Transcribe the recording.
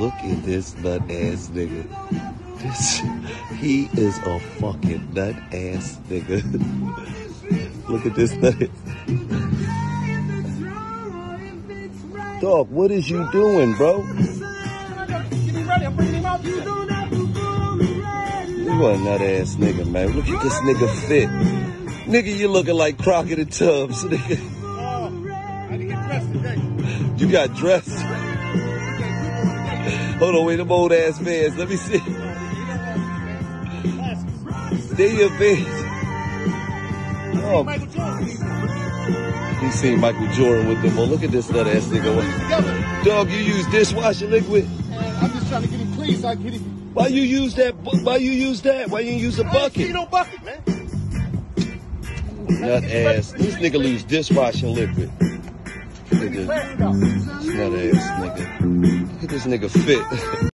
Look at this nut ass nigga. This, he is a fucking nut ass nigga. Look at this nut. Dog, what is you doing, bro? You a nut ass nigga, man. Look at this nigga fit. Nigga, you looking like Crockett and Tubbs, nigga. You got dressed. Hold on, wait, them old ass fans. Let me see. They your fans. Oh. Michael Jordan. He seen Michael Jordan with them. Well, look at this nut ass nigga. Dog, you use dishwasher liquid? I'm just trying to get him clean so I can get him. Why you use that? Why you use that? Why you use a I bucket? see no bucket, man. Nut ass. This nigga lose dishwashing liquid. Out. nut ass nigga. Look this nigga fit.